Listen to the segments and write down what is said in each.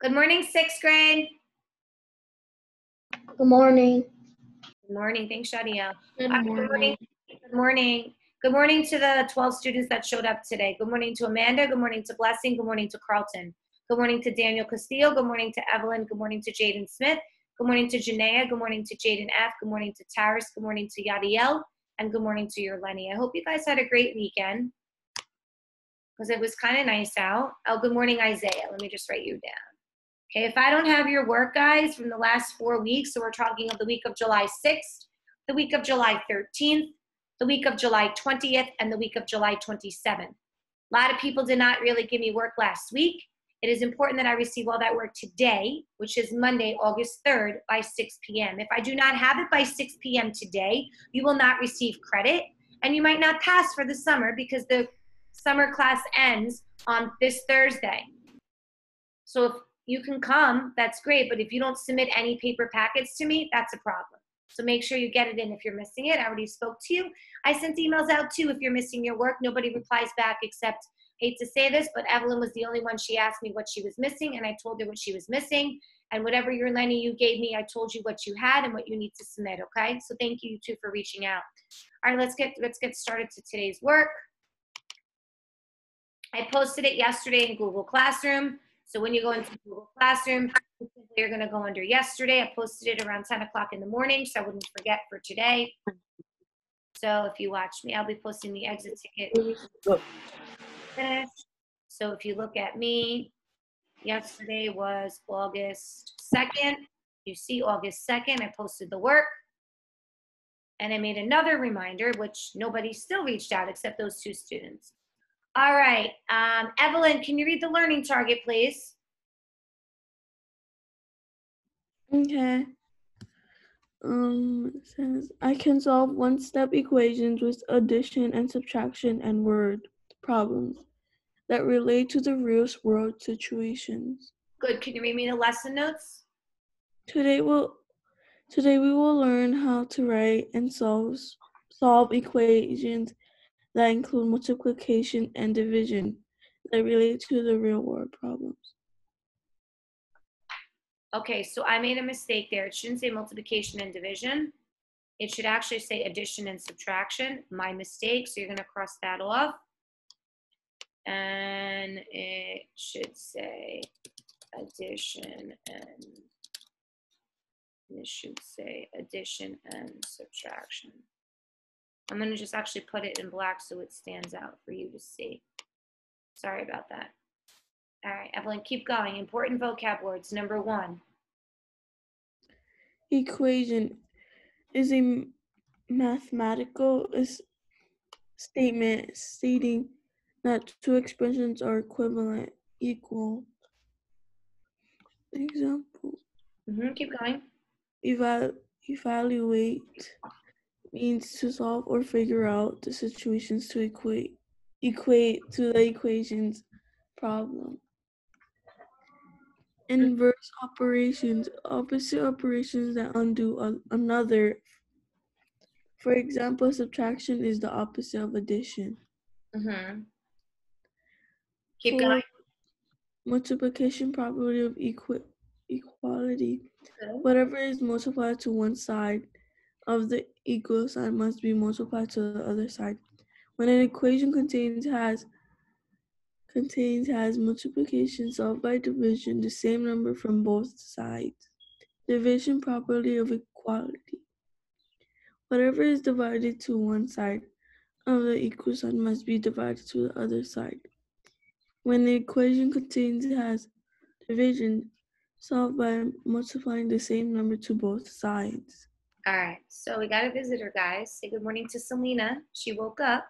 Good morning, sixth grade. Good morning. Good morning. Thanks, Shadia. Good All right, Good morning. Good morning. Good morning to the 12 students that showed up today. Good morning to Amanda. Good morning to Blessing. Good morning to Carlton. Good morning to Daniel Castillo. Good morning to Evelyn. Good morning to Jaden Smith. Good morning to Janaea. Good morning to Jaden F. Good morning to Taris. Good morning to Yadiel. And good morning to your Lenny. I hope you guys had a great weekend because it was kind of nice out. Oh, good morning, Isaiah. Let me just write you down. Okay, if I don't have your work, guys, from the last four weeks, so we're talking of the week of July 6th, the week of July 13th, the week of July 20th, and the week of July 27th. A lot of people did not really give me work last week. It is important that I receive all that work today, which is Monday, August 3rd by 6 p.m. If I do not have it by 6 p.m. today, you will not receive credit and you might not pass for the summer because the summer class ends on this Thursday. So if you can come, that's great, but if you don't submit any paper packets to me, that's a problem. So make sure you get it in if you're missing it. I already spoke to you. I sent emails out too if you're missing your work. Nobody replies back except hate to say this, but Evelyn was the only one she asked me what she was missing, and I told her what she was missing. And whatever your Lenny you gave me, I told you what you had and what you need to submit. Okay. So thank you too for reaching out. All right, let's get let's get started to today's work. I posted it yesterday in Google Classroom. So when you go into Google Classroom, you're going to go under yesterday. I posted it around 10 o'clock in the morning, so I wouldn't forget for today. So if you watch me, I'll be posting the exit ticket. So if you look at me, yesterday was August 2nd. You see August 2nd, I posted the work. And I made another reminder, which nobody still reached out except those two students. All right, um, Evelyn, can you read the learning target, please? Okay. Um, it says I can solve one-step equations with addition and subtraction and word problems that relate to the real world situations. Good. Can you read me the lesson notes? Today we'll today we will learn how to write and solve solve equations that include multiplication and division that relate to the real world problems. Okay, so I made a mistake there. It shouldn't say multiplication and division. It should actually say addition and subtraction. My mistake. So you're going to cross that off. And it should say addition and this should say addition and subtraction. I'm going to just actually put it in black so it stands out for you to see. Sorry about that. All right, Evelyn, keep going. Important vocab words. Number one. Equation is a mathematical statement stating that two expressions are equivalent, equal. Example. Mm-hmm, keep going. Eval- evaluate means to solve or figure out the situations to equate equate to the equations problem. Inverse operations, opposite operations that undo another. For example, subtraction is the opposite of addition. Mm-hmm. Keep For going. Multiplication property of equi- equality. Good. Whatever is multiplied to one side of the equal sign must be multiplied to the other side. When an equation contains has contains has multiplication solved by division, the same number from both sides. Division property of equality. Whatever is divided to one side of the equal sign must be divided to the other side. When the equation contains has division solved by multiplying the same number to both sides. All right, so we got a visitor, guys. Say good morning to Selena. She woke up.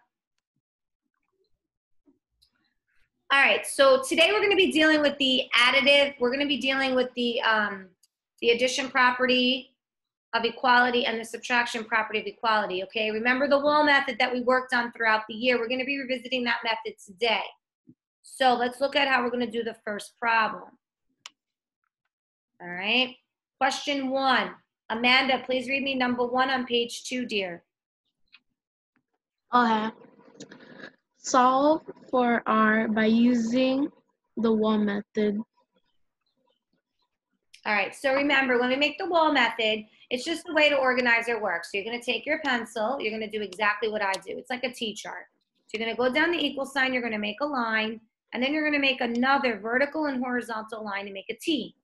All right, so today we're going to be dealing with the additive. We're going to be dealing with the um, the addition property of equality and the subtraction property of equality. Okay, remember the wall method that we worked on throughout the year. We're going to be revisiting that method today. So let's look at how we're going to do the first problem. All right, question one. Amanda, please read me number one on page two, dear. Okay. Solve for R by using the wall method. All right, so remember, when we make the wall method, it's just a way to organize your work. So you're gonna take your pencil, you're gonna do exactly what I do. It's like a T-chart. So you're gonna go down the equal sign, you're gonna make a line, and then you're gonna make another vertical and horizontal line to make a T.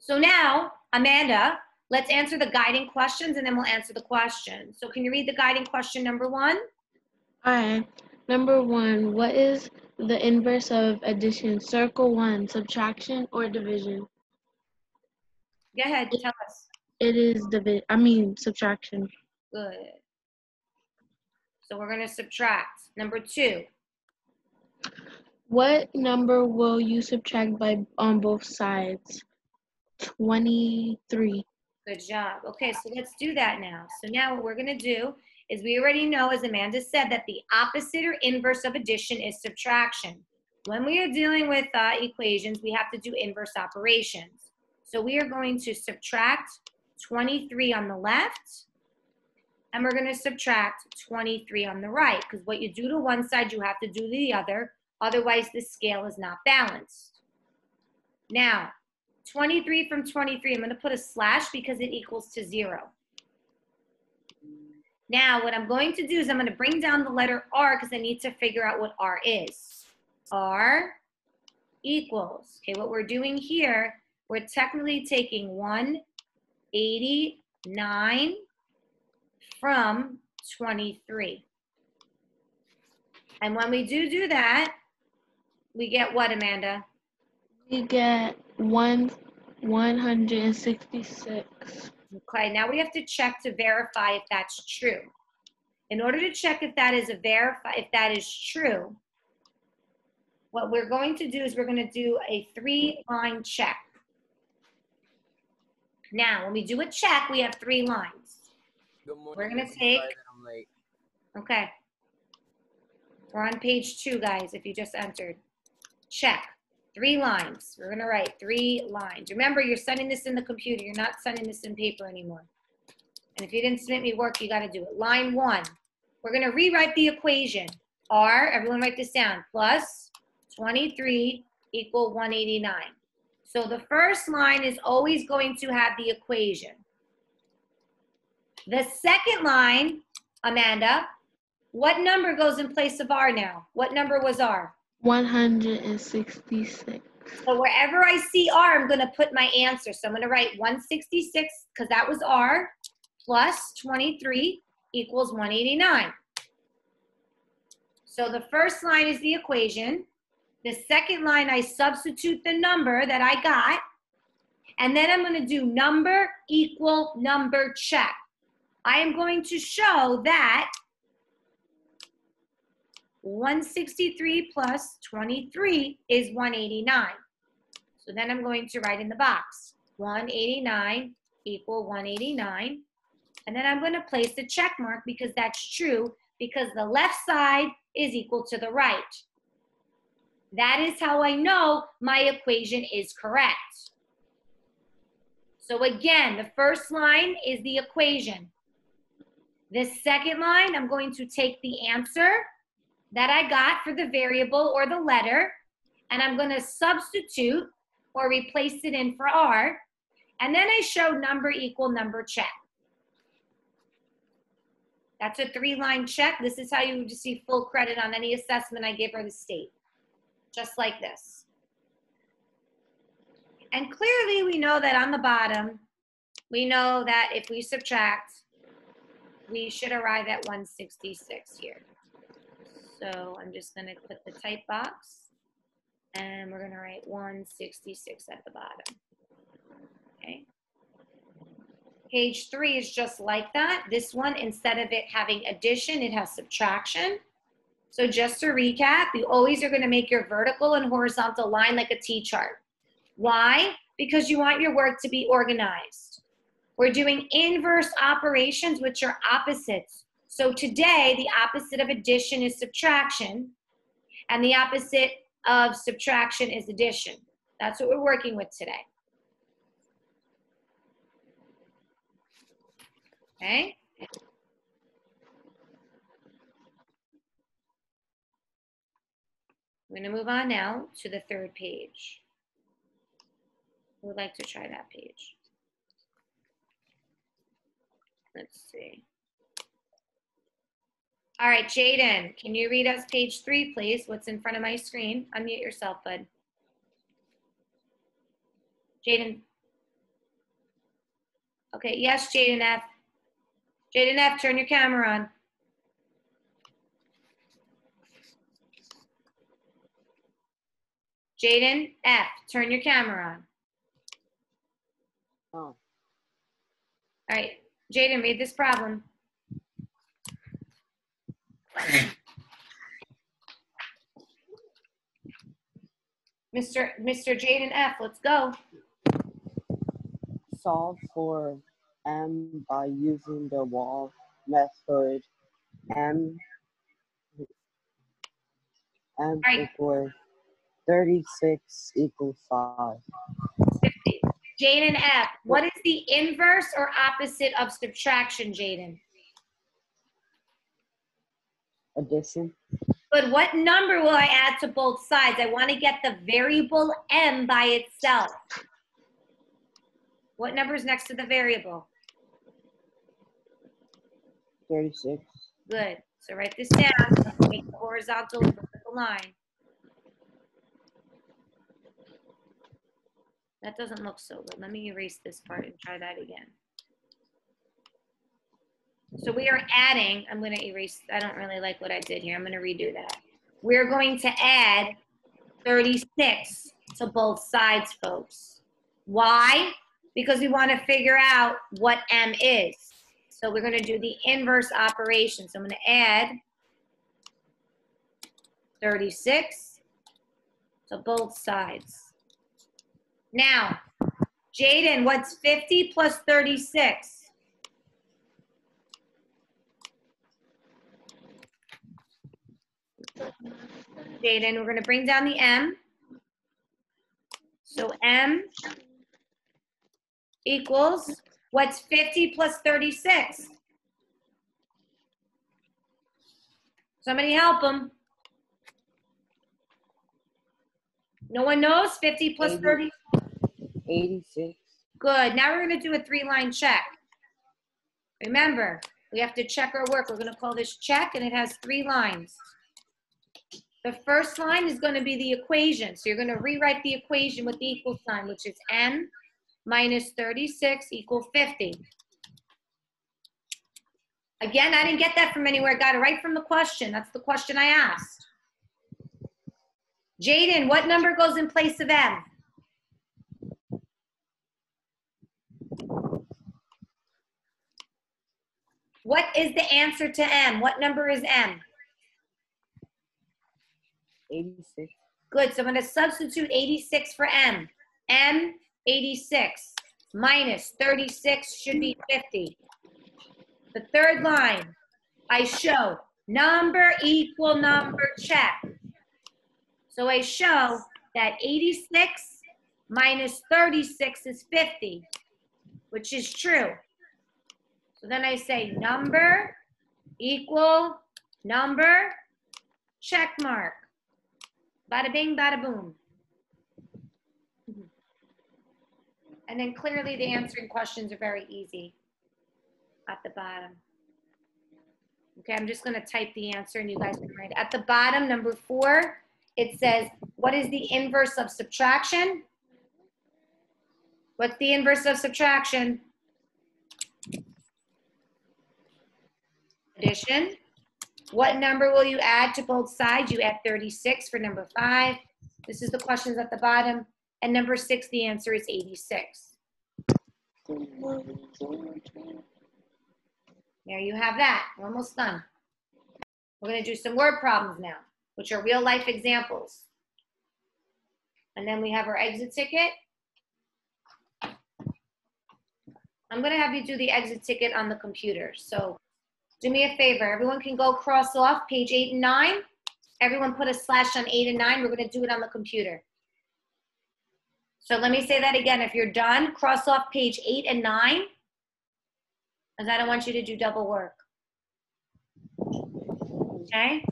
So now, Amanda, let's answer the guiding questions and then we'll answer the question. So can you read the guiding question number one? All right. Number one, what is the inverse of addition? Circle one, subtraction or division? Go ahead, tell us. It is divi, I mean subtraction. Good. So we're gonna subtract. Number two, What number will you subtract by on both sides? 23. good job. Okay, so let's do that now. So now what we're gonna do is we already know, as Amanda said, that the opposite or inverse of addition is subtraction. When we are dealing with uh, equations, we have to do inverse operations. So we are going to subtract 23 on the left, and we're gonna subtract 23 on the right, because what you do to one side, you have to do to the other, otherwise the scale is not balanced. Now, 23 from 23, I'm gonna put a slash because it equals to zero. Now, what I'm going to do is I'm going to bring down the letter R because I need to figure out what R is. R equals, okay, what we're doing here, we're technically taking 189 from 23. And when we do do that, we get what, Amanda? We get one 166. Okay, now we have to check to verify if that's true. In order to check if that is a verify, if that is true, what we're going to do is we're going to do a three line check. Now, when we do a check, we have three lines. Good morning. We're gonna take- I'm late. Okay. We're on page two, guys, if you just entered. Check. Three lines. We're gonna write three lines. Remember, you're sending this in the computer. You're not sending this in paper anymore. And if you didn't submit me work, you gotta do it. Line one. We're gonna rewrite the equation. R, everyone write this down, plus 23 equal 189. So the first line is always going to have the equation. The second line, Amanda, what number goes in place of R now? What number was R? 166. So wherever I see R, I'm gonna put my answer. So I'm gonna write 166, because that was R, plus 23 equals 189. So the first line is the equation. The second line, I substitute the number that I got. And then I'm gonna do number equal number check. I am going to show that 163 plus 23 is 189. So then I'm going to write in the box 189 equal 189. And then I'm going to place the check mark because that's true because the left side is equal to the right. That is how I know my equation is correct. So again, the first line is the equation. The second line, I'm going to take the answer that I got for the variable or the letter, and I'm going to substitute or replace it in for R, and then I show number equal number check. That's a three-line check. This is how you would receive full credit on any assessment I give or the state, just like this. And clearly, we know that on the bottom, we know that if we subtract, we should arrive at 166 here. So I'm just gonna put the type box and we're gonna write 166 at the bottom. Okay. Page three is just like that. This one, instead of it having addition, it has subtraction. So just to recap, you always are gonna make your vertical and horizontal line like a T-chart. Why? Because you want your work to be organized. We're doing inverse operations, which are opposites. So today, the opposite of addition is subtraction, and the opposite of subtraction is addition. That's what we're working with today. Okay? I'm going to move on now to the third page. Who would like to try that page? Let's see. All right, Jaden, can you read us page three, please? What's in front of my screen? Unmute yourself, bud. Jaden. Okay, yes, Jaden F. Jaden F, turn your camera on. Jaden F, turn your camera on. Oh, All right, Jaden, read this problem. Mr. Mr. Jaden F, let's go. solve for m by using the wall method. m m Right. equals 36 equals 5. 50. Jaden F, what is the inverse or opposite of subtraction, Jaden? Addition, But what number will I add to both sides? I want to get the variable m by itself. What number is next to the variable? 36. Good. So write this down. Make the horizontal vertical line. That doesn't look so good. Let me erase this part and try that again. So we are adding, I'm going to erase, I don't really like what I did here. I'm going to redo that. We're going to add 36 to both sides, folks. Why? Because we want to figure out what m is. So we're going to do the inverse operation. So I'm going to add 36 to both sides. Now, Jaden, what's 50 plus 36? Jaden, we're going to bring down the m. So m equals, what's 50 plus 36? Somebody help him. No one knows? 50 plus Eighty. 30? 86. Good. Now we're going to do a three-line check. Remember, we have to check our work. We're going to call this check, and it has three lines. The first line is going to be the equation. So you're going to rewrite the equation with the equal sign, which is m minus 36 equal 50. Again, I didn't get that from anywhere. I got it right from the question. That's the question I asked. Jaden, what number goes in place of m? What is the answer to m? What number is m? 86. Good, so I'm gonna substitute 86 for m. m, 86, minus 36 should be 50. The third line, I show number equal number check. So I show that 86 minus 36 is 50, which is true. So then I say number equal number check mark. Bada bing, bada boom. And then clearly the answering questions are very easy at the bottom. Okay, I'm just gonna type the answer and you guys can write. At the bottom, number four, it says, what is the inverse of subtraction? What's the inverse of subtraction? Addition. What number will you add to both sides? You add 36 for number five. This is the questions at the bottom. And number six, the answer is 86. There you have that. We're almost done. We're going to do some word problems now, which are real life examples. And then we have our exit ticket. I'm going to have you do the exit ticket on the computer. So do me a favor. Everyone can go cross off page eight and nine. Everyone put a slash on eight and nine. We're going to do it on the computer. So let me say that again. If you're done, cross off page eight and nine, because I don't want you to do double work. Okay?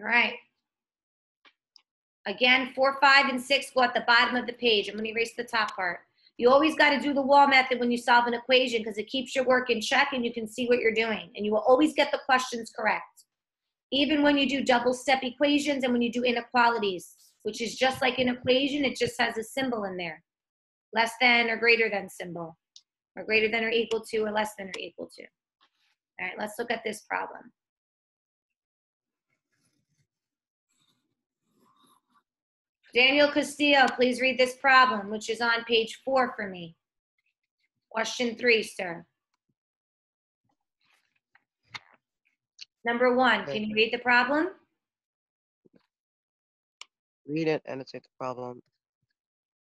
All right. Again, four, five, and six go at the bottom of the page. I'm gonna erase the top part. You always gotta do the wall method when you solve an equation because it keeps your work in check and you can see what you're doing. And you will always get the questions correct. Even when you do double step equations and when you do inequalities, which is just like an equation, it just has a symbol in there. Less than or greater than symbol. Or greater than or equal to or less than or equal to. All right, let's look at this problem. Daniel Castillo, please read this problem, which is on page four for me. Question three, sir. Number one, can you read the problem? Read it and annotate the problem.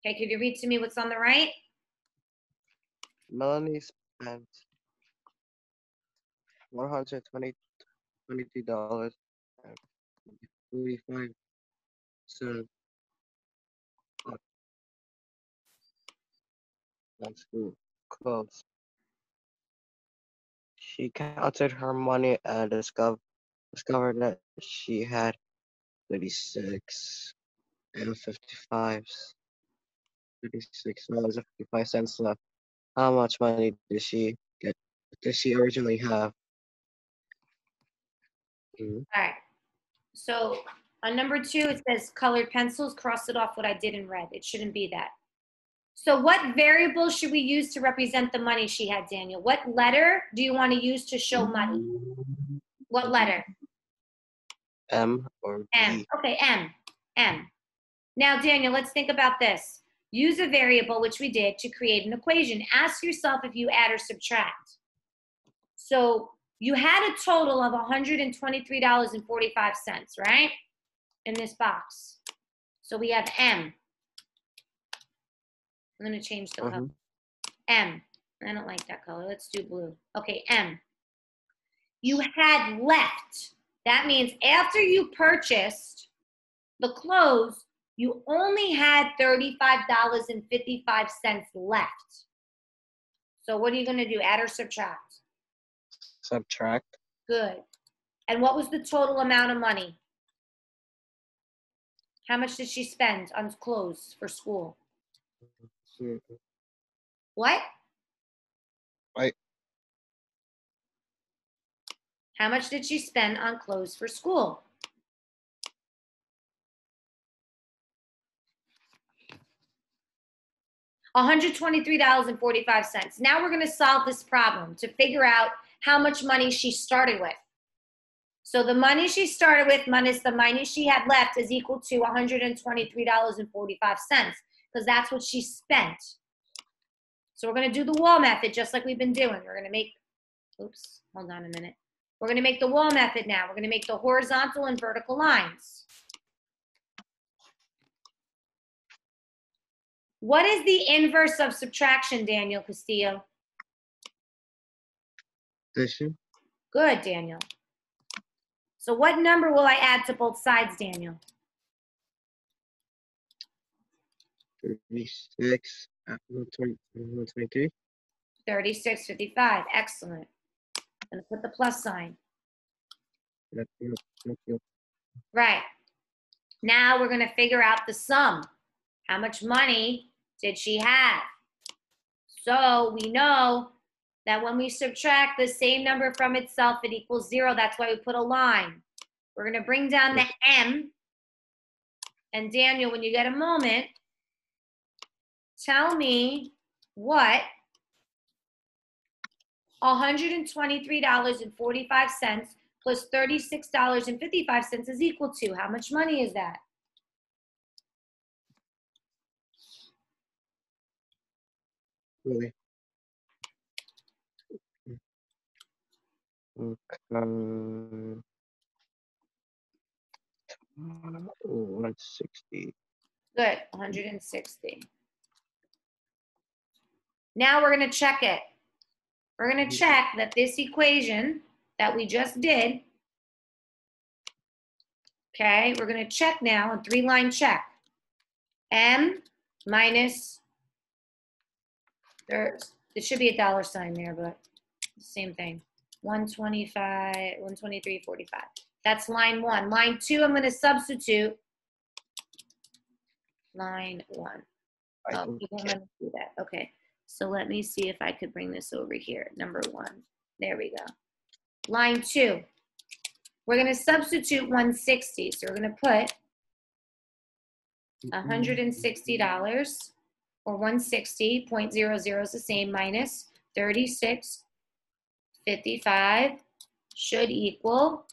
Okay, could you read to me what's on the right? Melanie spent one hundred twenty twenty-two dollars and forty-five cents clothes. She counted her money and discovered discovered that she had thirty-six and fifty-five thirty-six dollars and fifty-five cents left. How much money did she get? Did she originally have? Mhm. All right. So on number two, it says colored pencils, cross it off what I did in red. It shouldn't be that. So what variable should we use to represent the money she had, Daniel? What letter do you want to use to show money? What letter? M or M. B? Okay, M. M. Now, Daniel, let's think about this. Use a variable, which we did, to create an equation. Ask yourself if you add or subtract. So you had a total of $123.45, right? In this box. So we have M. I'm going to change the color. Mhm. M. I don't like that color. Let's do blue. Okay, M. You had left. That means after you purchased the clothes, you only had $35.55 left. So what are you going to do? Add or subtract? Subtract Good. And what was the total amount of money? How much did she spend on clothes for school? Mm, What? Right. How much did she spend on clothes for school? $123.45. Now we're going to solve this problem to figure out how much money she started with. So the money she started with minus the money she had left is equal to $123.45 because that's what she spent. So we're going to do the wall method just like we've been doing. We're going to make, oops, hold on a minute. We're going to make the wall method now. We're going to make the horizontal and vertical lines. What is the inverse of subtraction, Daniel Castillo? addition. Good, Daniel. So what number will I add to both sides, Daniel? Thirty-six. uh, one twenty- one twenty-three. 3655. Excellent. Gonna put the plus sign. Yep, yep, yep, yep. Right. Now we're gonna figure out the sum. How much money did she have? So we know that when we subtract the same number from itself, it equals zero. That's why we put a line. We're gonna bring down the M. And Daniel, when you get a moment, tell me what $123.45 plus $36.55 is equal to. How much money is that? Really. Um, one sixty. Good, 160. Now we're going to check it. We're going to check that this equation that we just did, okay, we're going to check now, a three-line check. M minus, there, there should be a dollar sign there, but same thing. 125, 123.45. That's line one. Line two, I'm going to substitute line one. Oh, you won't let me do that. Okay. So let me see if I could bring this over here. Number one. There we go. Line two. We're gonna substitute 160. So we're gonna put $160 or 160.00 is the same minus 36.55 should equal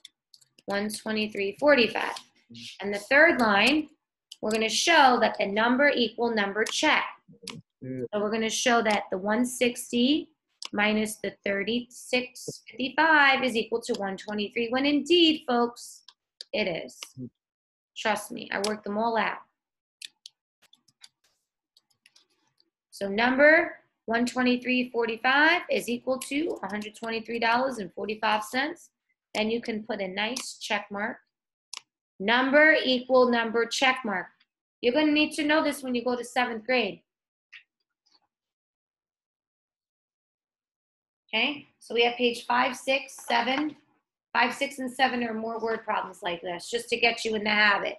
123.45. And the third line, we're going to show that the number equal number check. Mm. So we're going to show that the 160 minus the 36.55 is equal to 123, when indeed, folks, it is. Trust me, I worked them all out. So number 123.45 is equal to $123.45. Then you can put a nice check mark. Number equal number check mark. You're going to need to know this when you go to seventh grade. Okay, so we have page five, six, seven, five, six, and seven are more word problems like this, just to get you in the habit.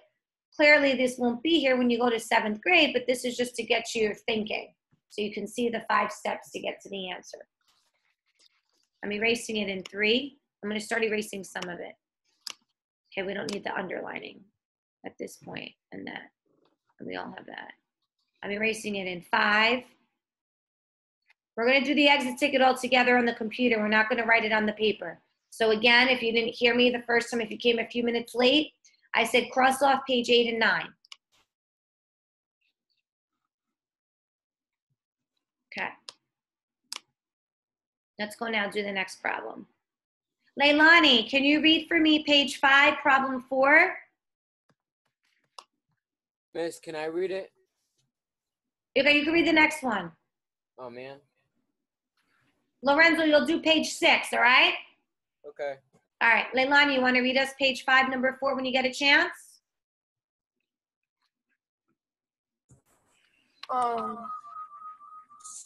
Clearly, this won't be here when you go to seventh grade, but this is just to get you thinking. So you can see the five steps to get to the answer. I'm erasing it in three. I'm gonna start erasing some of it. Okay, we don't need the underlining at this point and that. And we all have that. I'm erasing it in five. We're gonna do the exit ticket all together on the computer. We're not gonna write it on the paper. So again, if you didn't hear me the first time, if you came a few minutes late, I said cross off page eight and nine. Okay. Let's go now do the next problem. Leilani, can you read for me page five, problem four? Miss, can I read it? Okay, you can read the next one. Oh man. Lorenzo, you'll do page six, all right? Okay. All right, Leilani, you want to read us page five, number four, when you get a chance? um,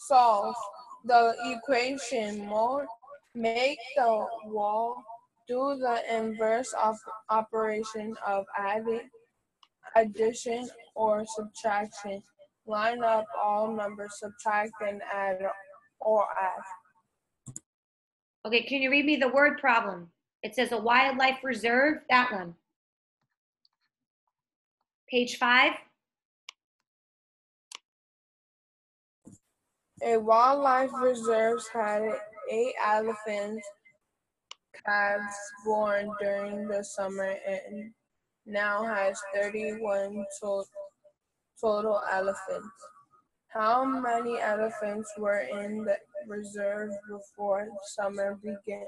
solve the equation more, make the wall, do the inverse of operation of adding, addition, or subtraction. Line up all numbers, subtract and add or add. Okay, can you read me the word problem? It says a wildlife reserve, that one. Page five, A wildlife reserve had eight elephants calves born during the summer and now has 31 to- total elephants. How many elephants were in the reserve before summer began?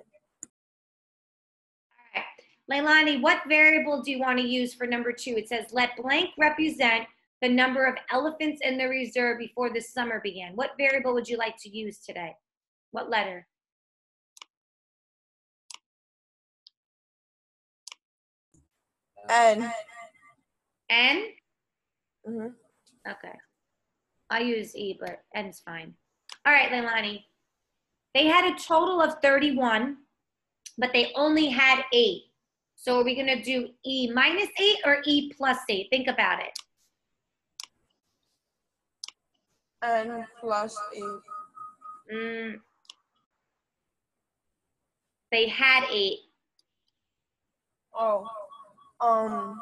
all right. Leilani, what variable do you want to use for number two? It says let blank represent the number of elephants in the reserve before the summer began. What variable would you like to use today? What letter? N. N? mhm. Okay. I use E, but N's fine. All right, Leilani. They had a total of 31, but they only had eight. So are we going to do E minus eight or E plus eight? Think about it. and plus eight. Mm. They had eight. Oh, um,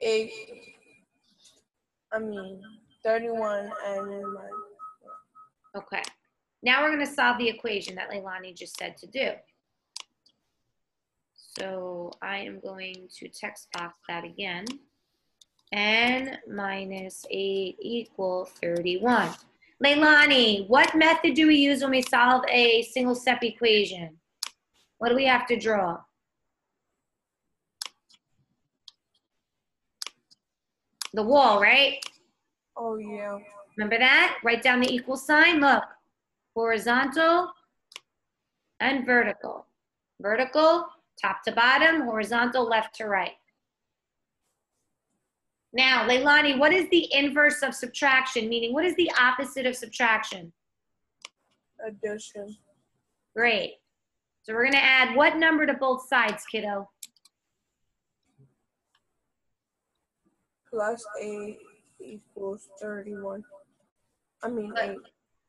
eight. I mean, thirty-one and nine. Okay. Now we're going to solve the equation that Leilani just said to do. So I am going to text box that again. N minus 8 equal 31. Leilani, what method do we use when we solve a single step equation? What do we have to draw? The wall, right? Oh yeah. Remember that? Write down the equal sign. Look, horizontal and vertical. Vertical, top to bottom, horizontal, left to right. Now, Leilani, what is the inverse of subtraction? Meaning, what is the opposite of subtraction? Addition. Great. So we're going to add what number to both sides, kiddo? plus 8 equals 31. I mean, Good. 8.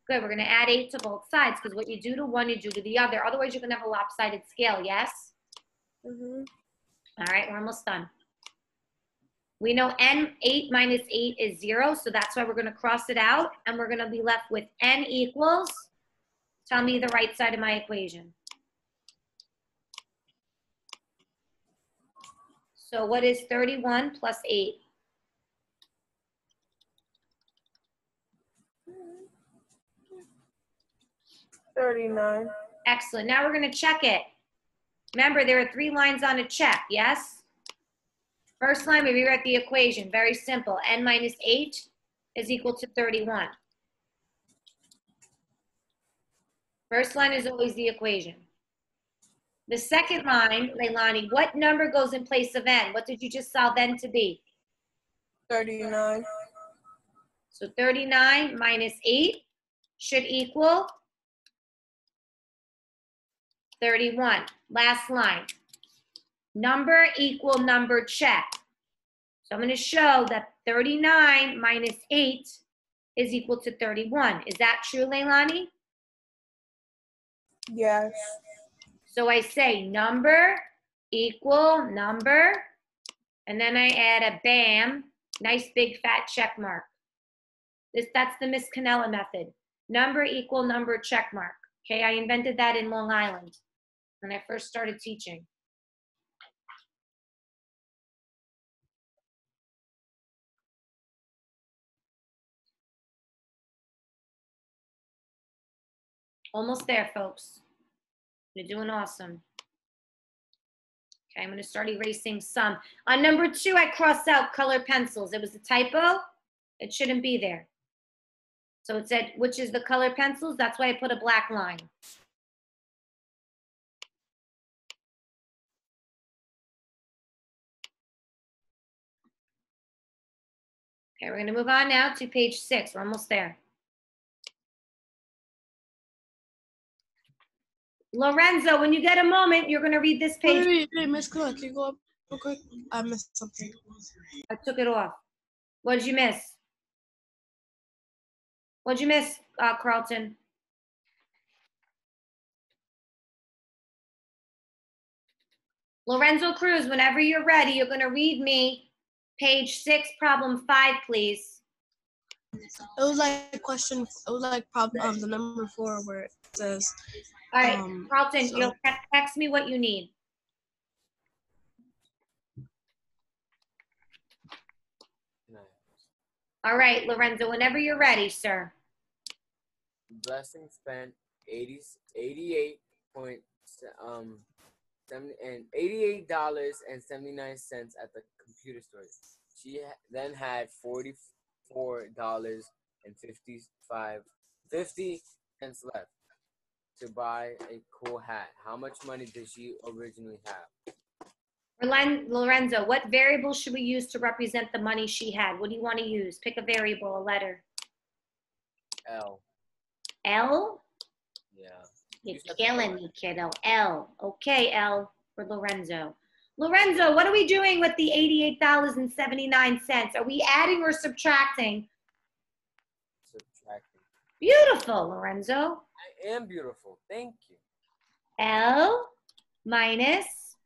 Good, we're gonna add eight to both sides, because what you do to one, you do to the other. Otherwise, you're gonna have a lopsided scale, yes? Mm-hmm. All right, we're almost done. We know n eight minus eight is zero, so that's why we're gonna cross it out, and we're gonna be left with n equals, tell me the right side of my equation. So what is thirty-one plus eight? 39. Excellent. Now we're going to check it. Remember, there are three lines on a check, yes? First line, we rewrite the equation. Very simple. n minus 8 is equal to 31. First line is always the equation. The second line, Leilani, what number goes in place of n? What did you just solve n to be? 39. So 39 minus 8 should equal 31. Last line. Number equal number check. So I'm going to show that 39 minus 8 is equal to 31. Is that true, Leilani? Yes. So I say number equal number, and then I add a bam, nice big fat check mark. This, that's the Miss Cannella method. Number equal number check mark. Okay, I invented that in Long Island when I first started teaching. Almost there, folks. You're doing awesome. Okay, I'm gonna start erasing some. On number two, I crossed out color pencils. It was a typo. It shouldn't be there. So it said, which is the color pencils? That's why I put a black line. Okay, we're gonna move on now to page six. We're almost there. Lorenzo, when you get a moment, you're gonna read this page. wait, wait, Miss Clark, can you go up real quick? I missed something. I took it off. What did you miss? What'd you miss, uh, Carlton? Lorenzo Cruz, whenever you're ready, you're gonna read me page six, problem five, please. It was like question. It was like problem. Um, the number four where it says. All right, Um, Carlton, so- you'll text me what you need. All right, Lorenzo, whenever you're ready, sir. Blessing spent 80, 88 point um seven and eighty eight dollars and seventy nine cents at the computer store. She then had forty four dollars and fifty five fifty cents left to buy a cool hat. How much money did she originally have? Lorenzo, what variable should we use to represent the money she had? What do you want to use? Pick a variable, a letter. L. L? Yeah. You're killing me, kiddo. L. Okay, L for Lorenzo. Lorenzo, what are we doing with the $88.79? Are we adding or subtracting? Subtracting. Beautiful, Lorenzo. I am beautiful. Thank you. L minus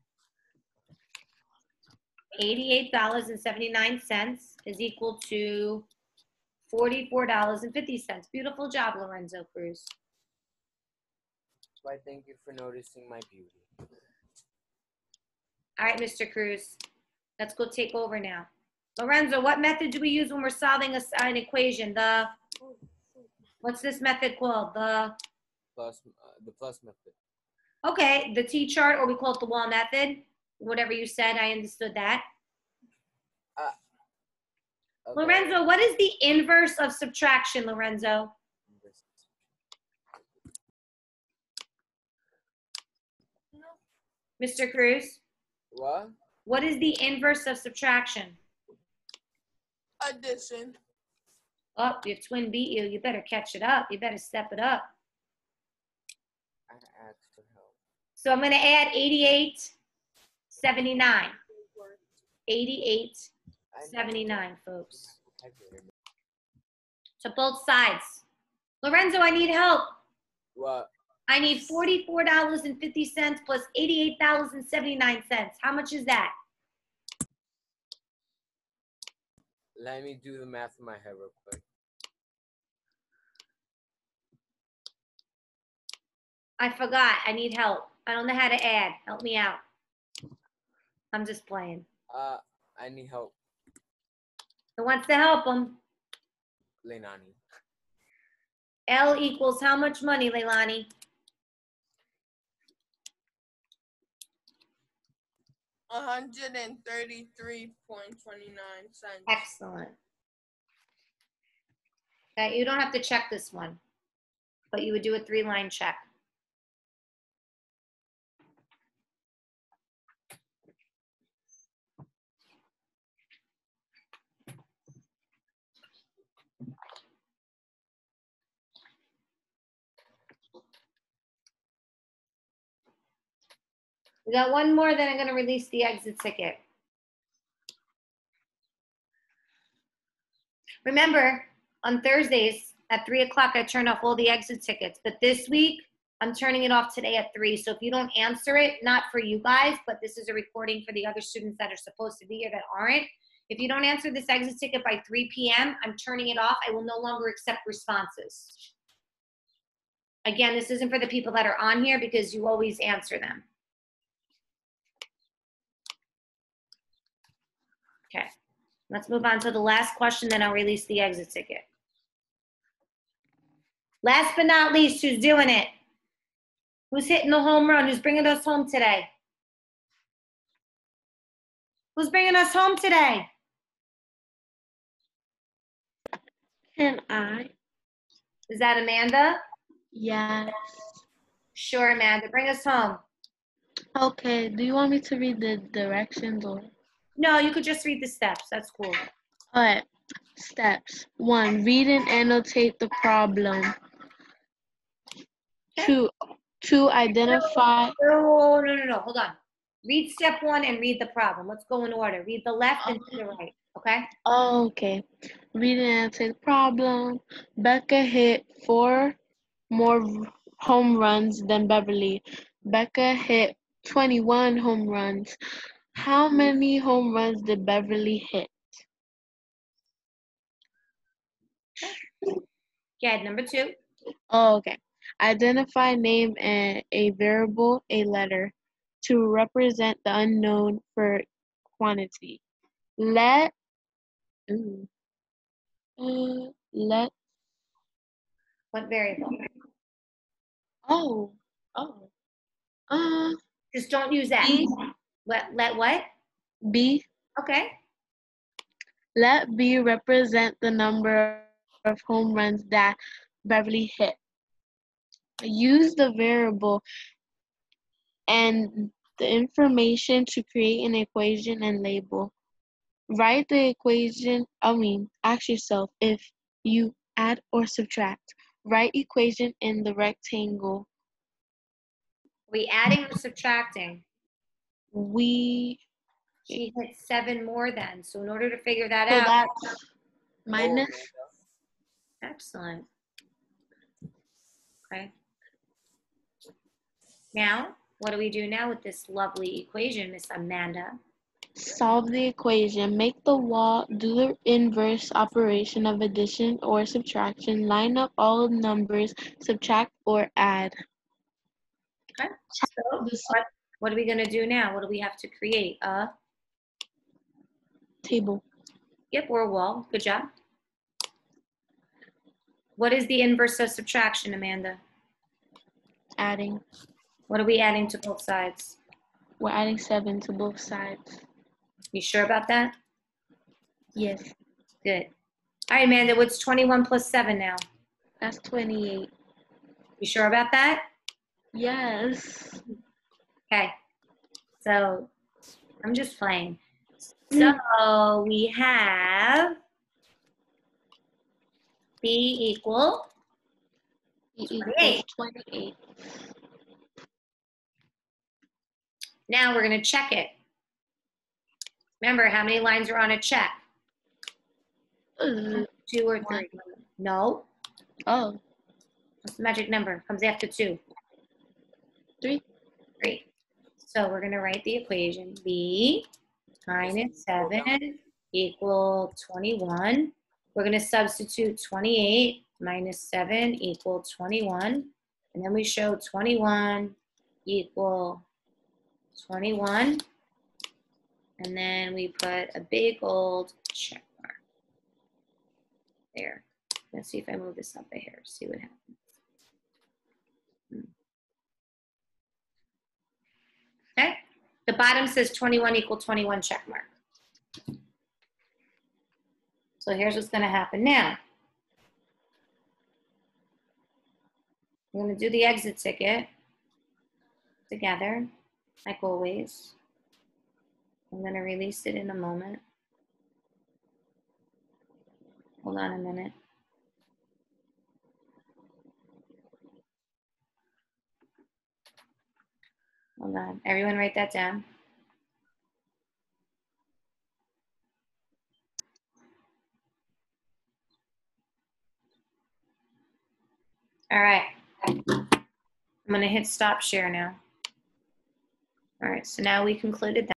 $88.79 is equal to $44.50. Beautiful job, Lorenzo Cruz. So I thank you for noticing my beauty. All right, Mr. Cruz, let's go take over now. Lorenzo, what method do we use when we're solving a, an equation? The, what's this method called? The, Plus uh, the plus method. okay, the T-chart, or we call it the wall method. Whatever you said, I understood that. Okay. Lorenzo, what is the inverse of subtraction, Lorenzo? Mr. Cruz, What? what is the inverse of subtraction? Addition. Oh, your twin beat you. You better catch it up. You better step it up. I asked for help. So I'm gonna add 88, 79. 88, 79, folks. To both sides. Lorenzo, I need help. What? I need $44.50 plus $88.79. How much is that? Let me do the math in my head real quick. I forgot. I need help. I don't know how to add. Help me out. I'm just playing. Uh, I need help, Who wants to help him? Leilani. L equals how much money, Leilani? Hundred and thirty-three point twenty-nine cents. Excellent. Okay, you don't have to check this one, but you would do a three-line check. We got one more, then I'm gonna release the exit ticket. Remember, on Thursdays at three o'clock, I turn off all the exit tickets, but this week, I'm turning it off today at three. So if you don't answer it, not for you guys, but this is a recording for the other students that are supposed to be here that aren't. If you don't answer this exit ticket by three PM, I'm turning it off. I will no longer accept responses. Again, this isn't for the people that are on here because you always answer them. Okay, let's move on to the last question, then I'll release the exit ticket. Last but not least, who's doing it? Who's hitting the home run? Who's bringing us home today? Who's bringing us home today? Can I? Is that Amanda? Yes. Sure, Amanda. Bring us home. Okay, do you want me to read the directions or? No, you could just read the steps. That's cool. Alright, steps. One, read and annotate the problem. Two, two, identify. No, no, no, no. Hold on. Read step one and read the problem. Let's go in order. Read the left and to the right. Okay? Oh, okay. Read and annotate the problem. Becca hit four more home runs than Beverly. Becca hit 21 home runs. How many home runs did Beverly hit? Yeah, Number two. Oh, okay. Identify, name, and a variable, a letter, to represent the unknown for quantity. Let, ooh, uh, let, What variable? oh, oh, uh, Just don't use that. B, Let, let what? B, Okay. let B represent the number of home runs that Beverly hit. Use the variable and the information to create an equation and label. Write the equation, I mean, ask yourself if you add or subtract. Write equation in the rectangle. we adding or subtracting? We, She hit seven more then. So in order to figure that so out, that's minus, excellent. Okay. Now, what do we do now with this lovely equation, Miss Amanda? solve the equation. Make the wall, do the inverse operation of addition or subtraction. Line up all numbers, subtract or add. Okay. So This what, are we gonna do now? What do we have to create? A table. yep, or a wall. Good job. What is the inverse of subtraction, Amanda? Adding. What are we adding to both sides? We're adding seven to both sides. You sure about that? Yes, Good. All right, Amanda, what's 21 plus 7 now? that's 28. You sure about that? Yes. Okay. So I'm just playing. So we have B equal, E 28. 28. now we're going to check it. Remember how many lines are on a check? Uh, Two or three? No. oh, What's the magic number? Comes after two. three. Great. So we're gonna write the equation. B minus seven equal twenty-one. We're gonna substitute twenty-eight minus seven equal twenty-one. And then we show twenty-one equal twenty-one. And then we put a big old check mark. There. Let's see if I move this up a hair, see what happens. Okay, the bottom says 21 equal 21 check mark. So here's what's gonna happen now. I'm gonna do the exit ticket together, like always. I'm gonna release it in a moment. Hold on a minute. Hold on, everyone write that down. All right. I'm gonna hit stop share now. All right, so now we concluded that.